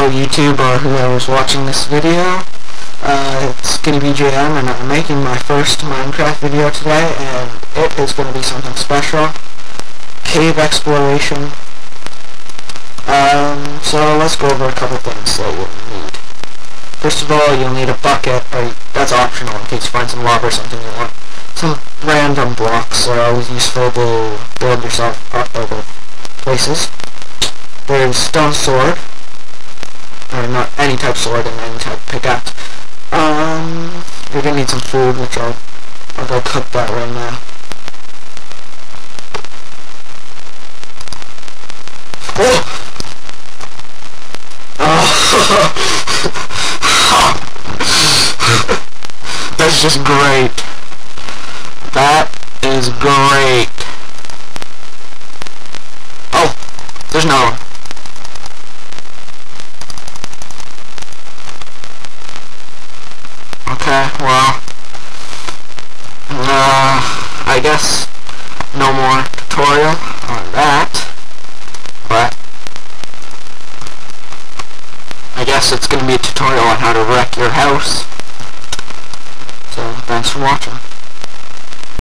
Hello YouTube or whoever's watching this video. Uh, it's GinnyBJM and I'm making my first Minecraft video today and it is going to be something special. Cave exploration. Um, so let's go over a couple things that we'll need. First of all, you'll need a bucket, or that's optional in case you find some lava or something you want. Some random blocks are always useful to build yourself up over places. There's stone sword, or not any type of sword and any type pickaxe. Um, you're gonna need some food, which I'll, I'll go cook that right now. Oh! Oh! That's just great. That is great. Oh, there's no one. Okay, well, uh, I guess no more tutorial on that, but I guess it's going to be a tutorial on how to wreck your house. So, thanks for watching.